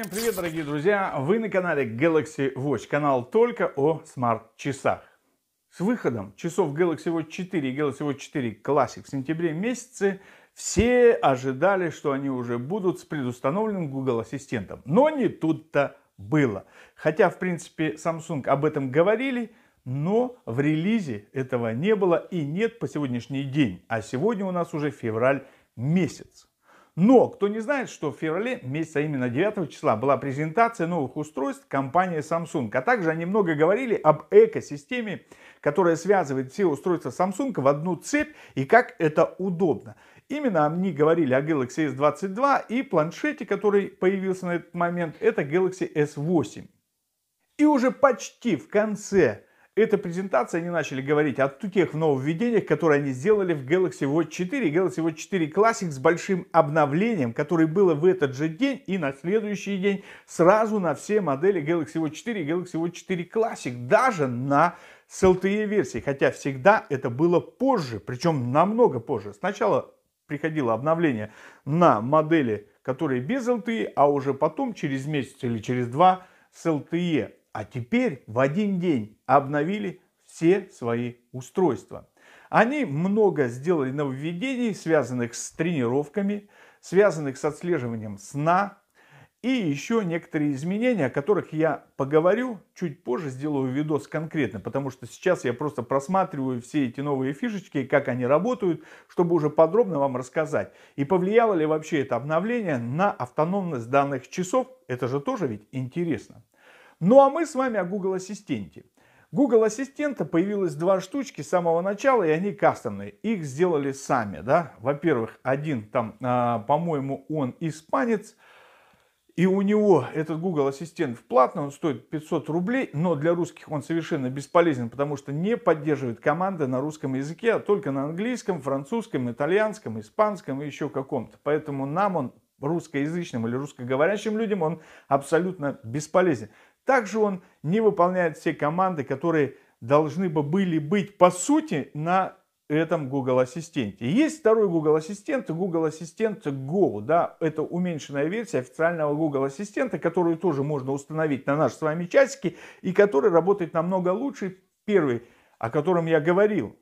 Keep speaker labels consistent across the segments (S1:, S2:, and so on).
S1: Всем привет, дорогие друзья! Вы на канале Galaxy Watch, канал только о смарт-часах. С выходом часов Galaxy Watch 4 и Galaxy Watch 4 Classic в сентябре месяце все ожидали, что они уже будут с предустановленным Google Ассистентом. Но не тут-то было. Хотя, в принципе, Samsung об этом говорили, но в релизе этого не было и нет по сегодняшний день. А сегодня у нас уже февраль месяц. Но кто не знает, что в феврале месяца, именно 9 числа, была презентация новых устройств компании Samsung. А также они много говорили об экосистеме, которая связывает все устройства Samsung в одну цепь и как это удобно. Именно они говорили о Galaxy S22 и планшете, который появился на этот момент, это Galaxy S8. И уже почти в конце этой презентации они начали говорить о тех нововведениях, которые они сделали в Galaxy Watch 4 и Galaxy Watch 4 Classic с большим обновлением, которое было в этот же день и на следующий день сразу на все модели Galaxy Watch 4 и Galaxy Watch 4 Classic, даже на с LTE версии, хотя всегда это было позже, причем намного позже. Сначала приходило обновление на модели, которые без LTE, а уже потом через месяц или через два с LTE. А теперь в один день обновили все свои устройства. Они много сделали нововведений, связанных с тренировками, связанных с отслеживанием сна, и еще некоторые изменения, о которых я поговорю чуть позже, сделаю видос конкретно, потому что сейчас я просто просматриваю все эти новые фишечки, как они работают, чтобы уже подробно вам рассказать. И повлияло ли вообще это обновление на автономность данных часов, это же тоже ведь интересно. Ну а мы с вами о Google Ассистенте. Google Ассистента появилось два штучки с самого начала, и они кастомные. Их сделали сами, да. Во-первых, один там, а, по-моему, он испанец, и у него этот Google Ассистент в платно, он стоит 500 рублей, но для русских он совершенно бесполезен, потому что не поддерживает команды на русском языке, а только на английском, французском, итальянском, испанском и еще каком-то. Поэтому нам он русскоязычным или русскоговорящим людям он абсолютно бесполезен. Также он не выполняет все команды, которые должны бы были быть по сути на этом Google Ассистенте. Есть второй Google Ассистент, Google Ассистент Go. Да, это уменьшенная версия официального Google Ассистента, которую тоже можно установить на наши с вами часики и который работает намного лучше. Первый, о котором я говорил.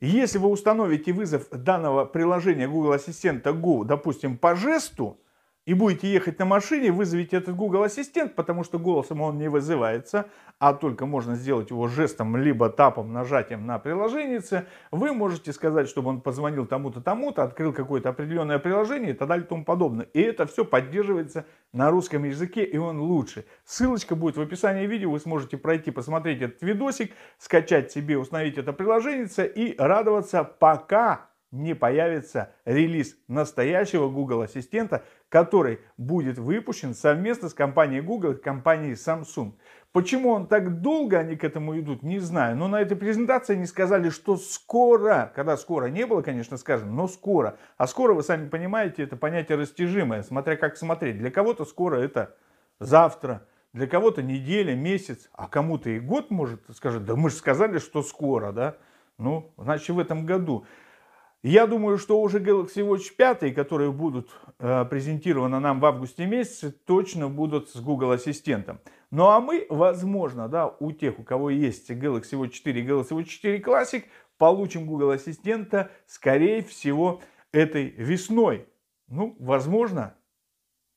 S1: Если вы установите вызов данного приложения Google Ассистента Go, допустим, по жесту, и будете ехать на машине, вызовите этот Google Ассистент, потому что голосом он не вызывается, а только можно сделать его жестом, либо тапом, нажатием на приложение, вы можете сказать, чтобы он позвонил тому-то, тому-то, открыл какое-то определенное приложение и так далее и тому подобное. И это все поддерживается на русском языке, и он лучше. Ссылочка будет в описании видео, вы сможете пройти, посмотреть этот видосик, скачать себе, установить это приложение и радоваться, пока не появится релиз настоящего Google Ассистента, который будет выпущен совместно с компанией Google и компанией Samsung. Почему он так долго они к этому идут, не знаю. Но на этой презентации они сказали, что скоро, когда скоро не было, конечно, сказано, но скоро. А скоро, вы сами понимаете, это понятие растяжимое, смотря как смотреть. Для кого-то скоро это завтра, для кого-то неделя, месяц, а кому-то и год может, скажет, да мы же сказали, что скоро, да. Ну, значит, в этом году. Я думаю, что уже Galaxy Watch 5, которые будут э, презентированы нам в августе месяце, точно будут с Google Ассистентом. Ну а мы, возможно, да, у тех, у кого есть Galaxy Watch 4 и Galaxy Watch 4 Classic, получим Google Ассистента, скорее всего, этой весной. Ну, возможно,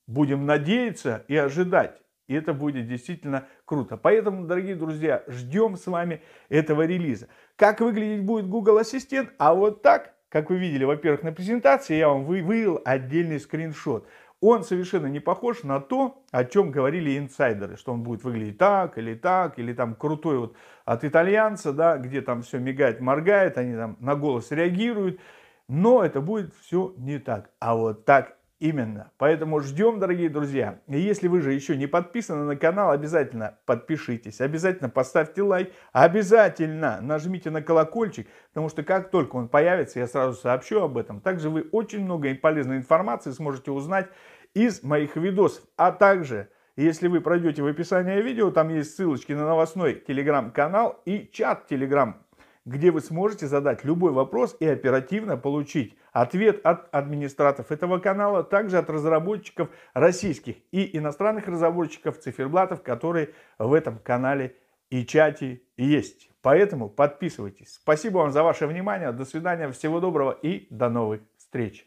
S1: будем надеяться и ожидать. И это будет действительно круто. Поэтому, дорогие друзья, ждем с вами этого релиза. Как выглядеть будет Google Ассистент? А вот так как вы видели, во-первых, на презентации я вам вывел отдельный скриншот. Он совершенно не похож на то, о чем говорили инсайдеры, что он будет выглядеть так или так, или там крутой вот от итальянца, да, где там все мигает, моргает, они там на голос реагируют. Но это будет все не так. А вот так Именно. Поэтому ждем, дорогие друзья. И если вы же еще не подписаны на канал, обязательно подпишитесь, обязательно поставьте лайк, обязательно нажмите на колокольчик, потому что как только он появится, я сразу сообщу об этом. Также вы очень много полезной информации сможете узнать из моих видосов. А также, если вы пройдете в описании видео, там есть ссылочки на новостной телеграм-канал и чат телеграм где вы сможете задать любой вопрос и оперативно получить ответ от администраторов этого канала, также от разработчиков российских и иностранных разработчиков циферблатов, которые в этом канале и чате есть. Поэтому подписывайтесь. Спасибо вам за ваше внимание. До свидания, всего доброго и до новых встреч.